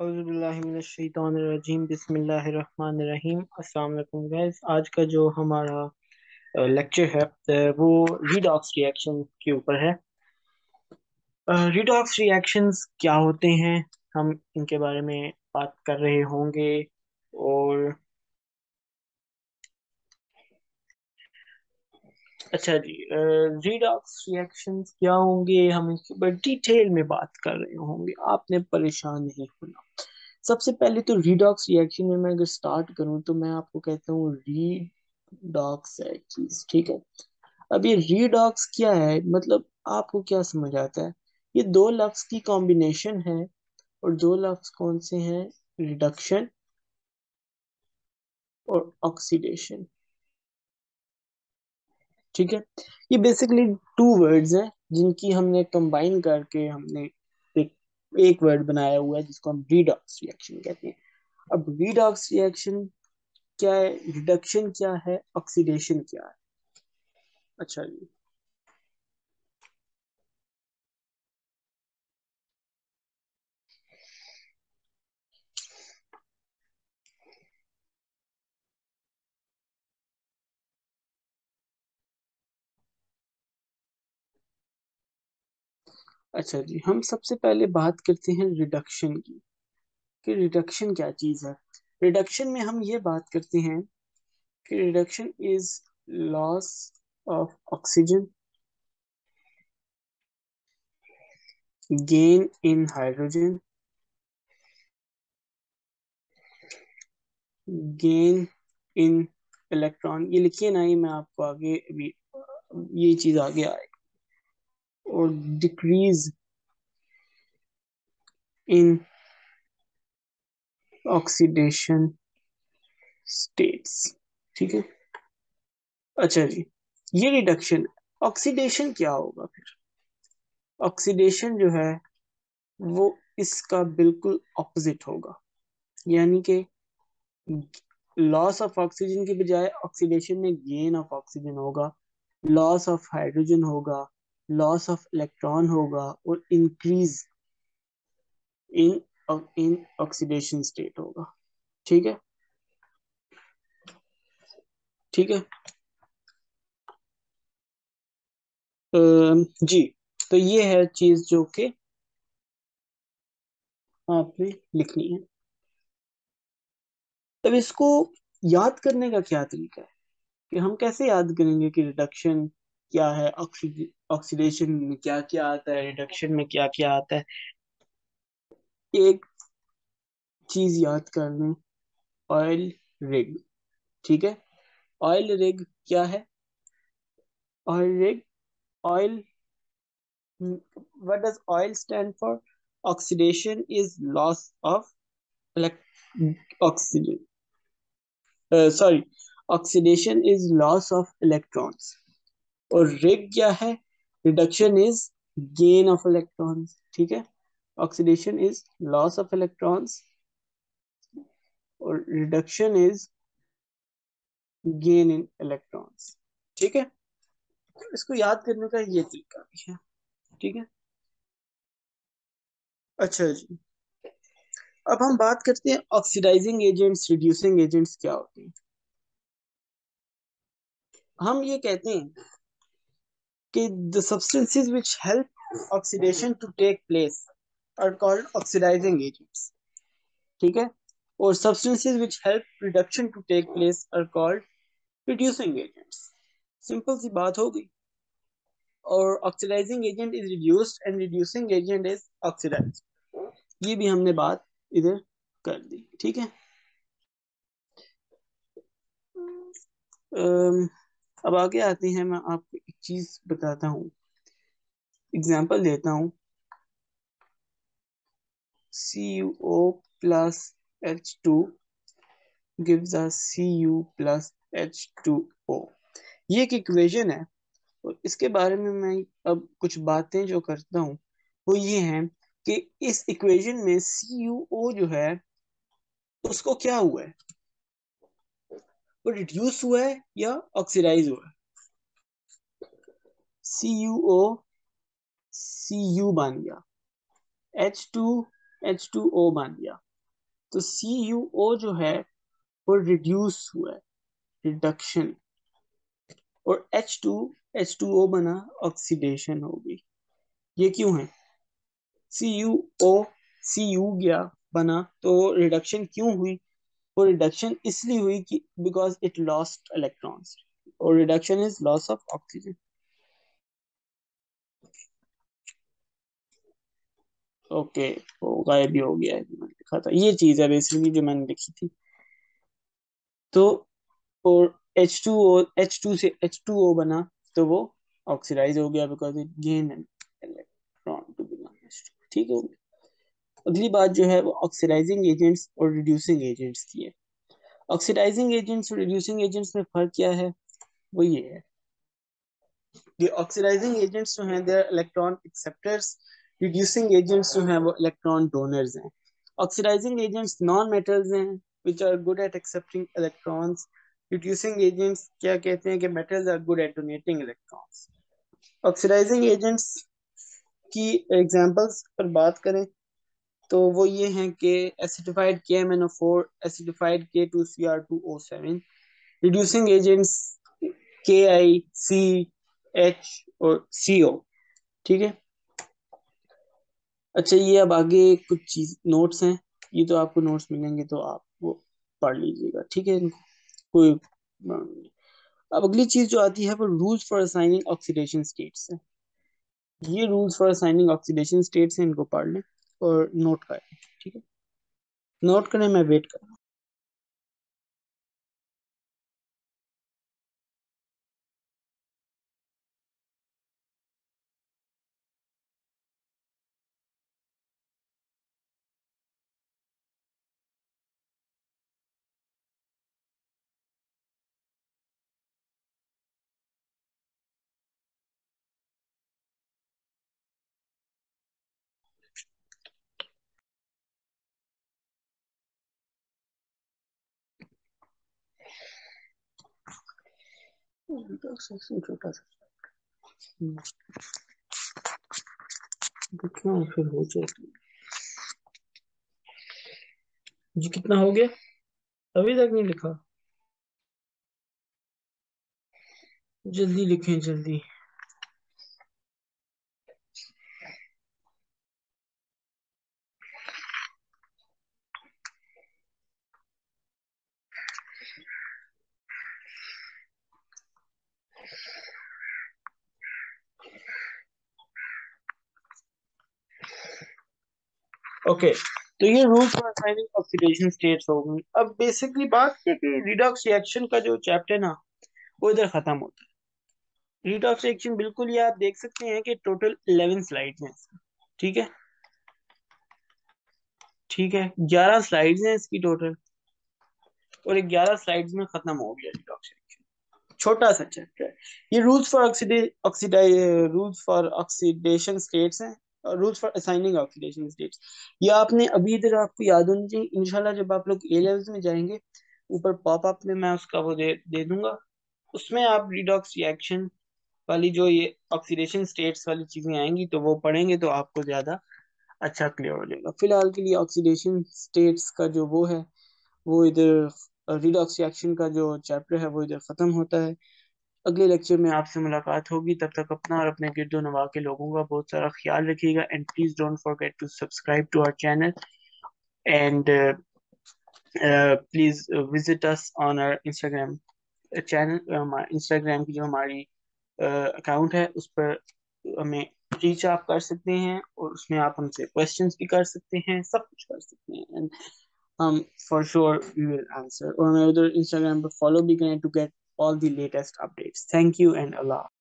अज़बिल्लिमिनश्शैतानिर्रजीम बिस्मिल्लाहिर्रहमानिर्रहीम अस्सलाम वालेकुम गाइस। आज का जो हमारा लेक्चर है वो रिडॉक्स रिएक्शन के ऊपर है। रिडॉक्स रिएक्शंस क्या होते हैं, हम इनके बारे में बात कर रहे होंगे। और अच्छा जी रीडॉक्स रिएक्शंस क्या होंगे? हम इसके ऊपर डिटेल में बात कर रहे होंगे। आपने परेशान नहीं होना। सबसे पहले तो रीडॉक्स रिएक्शन में मैं अगर स्टार्ट करूँ तो मैं आपको कहता हूँ रीडॉक्स है चीज़ ठीक है? अब ये रीडॉक्स क्या है? मतलब आपको क्या समझ आता है? ये दो लफ्ज की कॉम्बिनेशन है और दो लफ्ज कौन से हैं? रिडक्शन और ऑक्सीडेशन ठीक है? ये बेसिकली टू वर्ड्स हैं जिनकी हमने कंबाइन करके हमने एक, एक वर्ड बनाया हुआ है जिसको हम रिडॉक्स रिएक्शन कहते हैं। अब रिडॉक्स रिएक्शन क्या है? रिडक्शन क्या है? ऑक्सीडेशन क्या है? अच्छा जी। अच्छा जी, हम सबसे पहले बात करते हैं रिडक्शन की, कि रिडक्शन क्या चीज़ है? रिडक्शन में हम ये बात करते हैं कि reduction is loss of oxygen gain in hydrogen gain in electron ये लिखिए ना, ये मैं आपको आगे अभी ये चीज़ आगे आए। और डिक्रीज इन ऑक्सीडेशन स्टेट्स ठीक है? अच्छा जी, ये रिडक्शन ऑक्सीडेशन क्या होगा फिर? ऑक्सीडेशन जो है, वो इसका बिल्कुल ऑपोजिट होगा। यानी कि लॉस ऑफ़ ऑक्सीजन के बजाय ऑक्सीडेशन में गेन ऑफ़ ऑक्सीजन होगा लॉस ऑफ़ हाइड्रोजन होगा लॉस ऑफ़ इलेक्ट्रॉन होगा और increase in in oxidation state होगा। ठीक है? ठीक है? जी तो ये है चीज़ जो कि आपने लिखनी है। अब इसको याद करने का क्या तरीका है? कि हम कैसे याद करेंगे कि रिडक्शन क्या है ऑक्सीडेशन में क्या क्या आता है रिडक्शन में क्या क्या आता है? एक चीज़ याद कर लें ऑयल रिग ठीक है? ऑयल रिग क्या है? Oil rig oil what does oil stand for oxidation is loss of oxygen sorry oxidation is loss of electrons और रेग क्या है? Reduction is gain of electrons ठीक है? Oxidation is loss of electrons और reduction is gain in electrons ठीक है? इसको याद करने का ये तरीका भी है, ठीक है? अच्छा जी। अब हम बात करते हैं ऑक्सीडाइजिंग एजेंट्स रिड्यूसिंग एजेंट्स क्या होते हैं। हम ये कहते हैं कि the substances which help oxidation to take place are called oxidizing agents ठीक है? और substances which help reduction to take place are called reducing agents simple सी बात हो गई। और oxidizing agent is reduced and reducing agent is oxidize ये भी हमने बात इधर कर दी। ठीक है? um, अब आगे आते हैं, मैं आपको एक चीज़ बताता हूँ। एग्ज़ाम्पल देता हूँ। C U O plus H two gives a C U plus H two O ये एक इक्वेशन है, और इसके बारे में मैं अब कुछ बातें जो करता हूँ, वो ये हैं कि इस इक्वेशन में सी यू ओ जो है, उसको क्या हुआ है? वो रिड्यूस हुआ है या ऑक्सीडाइज हुआ है? सी यू ओ सी यू बन गया H two H two O बन गया तो सी यू ओ जो है वो रिड्यूस हुआ है रिडक्शन और H two H two O बना ऑक्सीडेशन हो गई। ये क्यों है? सी यू ओ सी यू गया, बना तो रिडक्शन क्यों हुई? वो रिडक्शन इसलिए हुई कि बिकॉज़ इट लॉस्ट इलेक्ट्रॉन्स और reduction is loss of oxygen okay वो गायब भी हो गया है, मैंने लिखा था। ये चीज़ है बेसिकली जो मैंने लिखी थी। तो और H two O H two से एच टू ओ बना तो वो ऑक्सीडाइज हो गया because it gain an electron to become ठीक है? अगली बात जो है वो ऑक्सीडाइजिंग एजेंट्स और रिड्यूसिंग एजेंट्स की है। ऑक्सीडाइजिंग एजेंट्स और रिड्यूसिंग एजेंट्स में फ़र्क क्या है? वो ये है। ये ऑक्सीडाइजिंग एजेंट्स जो हैं they electron acceptors reducing agents जो हैं, वो इलेक्ट्रॉन डोनर्स हैं। ऑक्सीडाइजिंग एजेंट्स नॉन मेटल्स हैं, which are good at accepting electrons reducing agents क्या कहते हैं कि metals are good at donating electrons oxidizing agents की एग्जांपल्स पर बात करें तो वो ये हैं कि acidified K M N O four acidified K two C R two O seven reducing agents K I C H और सी ओ ठीक है? अच्छा ये अब आगे कुछ चीज़ नोट्स हैं, ये तो आपको नोट्स मिलेंगे तो आप वो पढ़ लीजिएगा, ठीक है इनको? कोई अब अगली चीज़ जो आती है, वो rules for assigning oxidation states है। ये rules for assigning oxidation states हैं, इनको पढ़ लें। और नोट करें ठीक है? नोट करें मैं वेट कर। छोटा सा फिर हो जाएगी जी, कितना हो गया? अभी तक नहीं लिखा। जल्दी लिखें, जल्दी। ओके तो ये rules for assigning oxidation states हो गई। अब बेसिकली बात है कि रिडॉक्स रिएक्शन का जो चैप्टर ना, वो इधर खत्म होता है। रिडॉक्स रिएक्शन बिल्कुल ये आप देख सकते हैं कि टोटल 11 स्लाइड्स हैं ठीक है? ठीक है 11 स्लाइड्स हैं इसकी टोटल और 11 स्लाइड्स में खत्म हो गया रिडॉक्स रिएक्शन छोटा सा चैप्टर ये रूल्स फॉर ऑक्सीडाइ रूल्स फॉर ऑक्सीडेशन स्टेट्स हैं। Rules for assigning oxidation states ये आपने अभी इधर आपको याद होनी चाहिए, इंशाल्लाह जब आप लोग ए लेवल्स में जाएँगे, ऊपर पॉप अप में मैं उसका वो दे दे दूँगा। उसमें आप रिडॉक्स रिएक्शन वाली जो ये ऑक्सीडेशन स्टेट्स वाली चीज़ें आएँगी तो वो पढ़ेंगे तो आपको ज़्यादा अच्छा क्लियर हो जाएगा। फ़िलहाल के लिए ऑक्सीडेशन स्टेट्स का जो वो है, वो इधर रिडॉक्स रिएक्शन का जो चैप्टर है, वो इधर खत्म होता है। अगले लेक्चर में आपसे मुलाकात होगी। तब तक अपना और अपने गिरदो नवा के लोगों का बहुत सारा ख्याल रखिएगा। And please don't forget to subscribe to our channel and please visit us on our Instagram channel Instagram की जो हमारी अकाउंट uh, है उस पर हमें रीच आप कर सकते हैं और उसमें आप हमसे क्वेश्चंस भी कर सकते हैं सब कुछ कर सकते हैं। एंड हम for sure we will answer और हमें उधर इंस्टाग्राम पर फॉलो भी करें to get all the latest updates. Thank you and Allah.